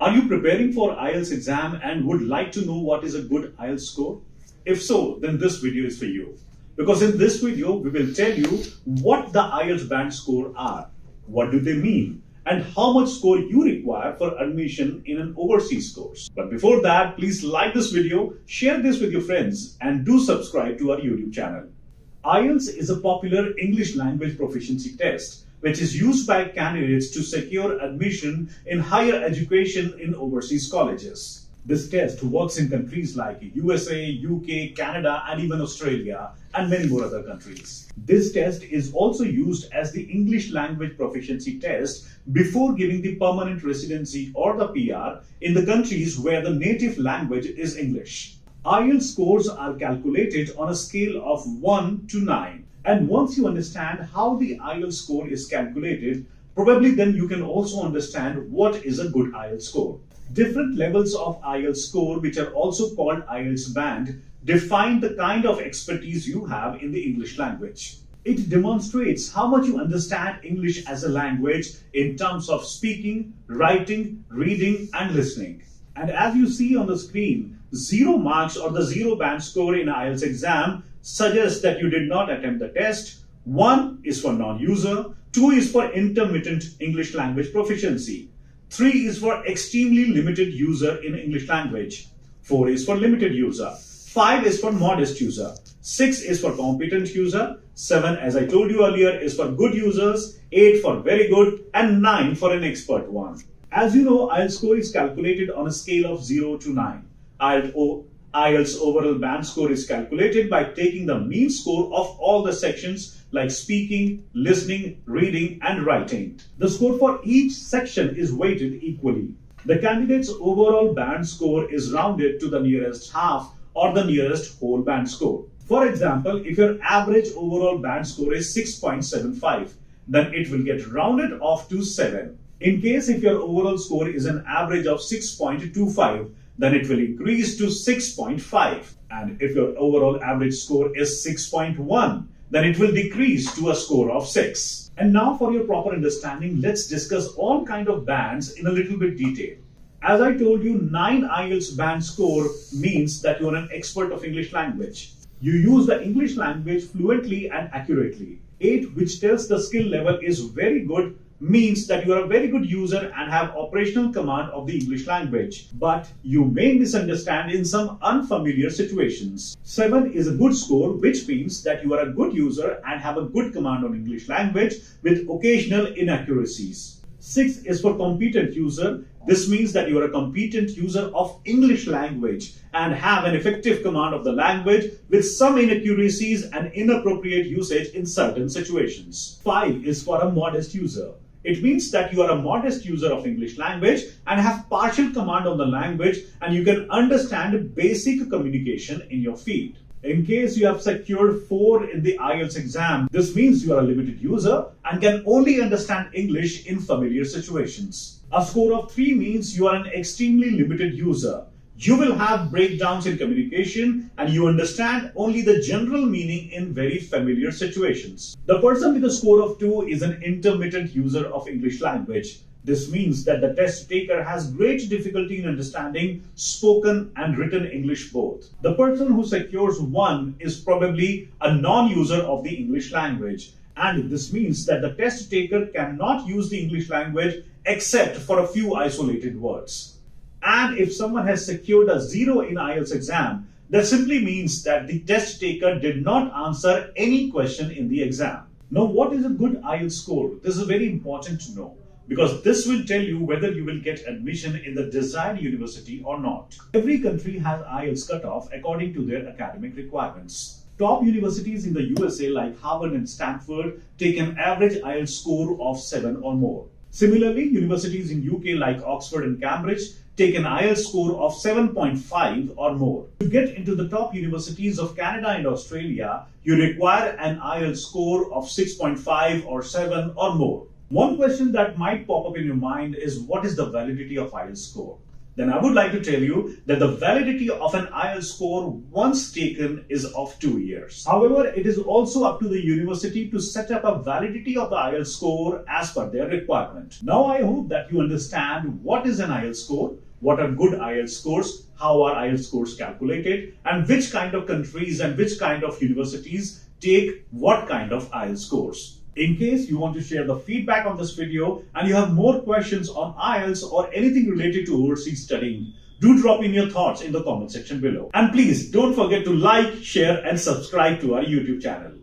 Are you preparing for IELTS exam and would like to know what is a good IELTS score? If so, then this video is for you. Because in this video, we will tell you what the IELTS band score are, what do they mean, and how much score you require for admission in an overseas course. But before that, please like this video, share this with your friends, and do subscribe to our YouTube channel. IELTS is a popular English language proficiency test which is used by candidates to secure admission in higher education in overseas colleges. This test works in countries like USA, UK, Canada, and even Australia, and many more other countries. This test is also used as the English language proficiency test before giving the permanent residency or the PR in the countries where the native language is English. IELTS scores are calculated on a scale of 1 to 9. And once you understand how the IELTS score is calculated, probably then you can also understand what is a good IELTS score. Different levels of IELTS score, which are also called IELTS band, define the kind of expertise you have in the English language. It demonstrates how much you understand English as a language in terms of speaking, writing, reading, and listening. And as you see on the screen, zero marks or the zero band score in IELTS exam suggests that you did not attempt the test. One is for non-user, two is for intermittent English language proficiency, three is for extremely limited user in English language, four is for limited user, five is for modest user, six is for competent user, seven, as I told you earlier, is for good users, eight for very good, and nine for an expert one. As you know, IELTS score is calculated on a scale of 0 to 9. IELTS oh, overall band score is calculated by taking the mean score of all the sections like speaking, listening, reading, and writing. The score for each section is weighted equally. The candidate's overall band score is rounded to the nearest half or the nearest whole band score. For example, if your average overall band score is 6.75, then it will get rounded off to 7. In case if your overall score is an average of 6.25, then it will increase to 6.5. And if your overall average score is 6.1, then it will decrease to a score of 6. And now for your proper understanding, let's discuss all kind of bands in a little bit detail. As I told you, 9 IELTS band score means that you are an expert of English language. You use the English language fluently and accurately. 8, which tells the skill level is very good, means that you are a very good user and have operational command of the English language. But you may misunderstand in some unfamiliar situations. 7 is a good score, which means that you are a good user and have a good command on English language with occasional inaccuracies. 6 is for competent user. This means that you are a competent user of English language and have an effective command of the language with some inaccuracies and inappropriate usage in certain situations. 5 is for a modest user. It means that you are a modest user of English language and have partial command on the language and you can understand basic communication in your field. In case you have secured 4 in the IELTS exam, this means you are a limited user and can only understand English in familiar situations. A score of 3 means you are an extremely limited user you will have breakdowns in communication and you understand only the general meaning in very familiar situations. The person with a score of 2 is an intermittent user of English language. This means that the test taker has great difficulty in understanding spoken and written English both. The person who secures 1 is probably a non-user of the English language. And this means that the test taker cannot use the English language except for a few isolated words. And if someone has secured a zero in IELTS exam, that simply means that the test taker did not answer any question in the exam. Now, what is a good IELTS score? This is very important to know because this will tell you whether you will get admission in the desired university or not. Every country has IELTS cutoff according to their academic requirements. Top universities in the USA like Harvard and Stanford take an average IELTS score of 7 or more. Similarly, universities in UK like Oxford and Cambridge take an IELTS score of 7.5 or more. To get into the top universities of Canada and Australia, you require an IELTS score of 6.5 or 7 or more. One question that might pop up in your mind is what is the validity of IELTS score? then I would like to tell you that the validity of an IELTS score once taken is of two years. However, it is also up to the university to set up a validity of the IELTS score as per their requirement. Now, I hope that you understand what is an IELTS score, what are good IELTS scores, how are IELTS scores calculated, and which kind of countries and which kind of universities take what kind of IELTS scores. In case you want to share the feedback on this video and you have more questions on IELTS or anything related to overseas studying, do drop in your thoughts in the comment section below. And please don't forget to like, share and subscribe to our YouTube channel.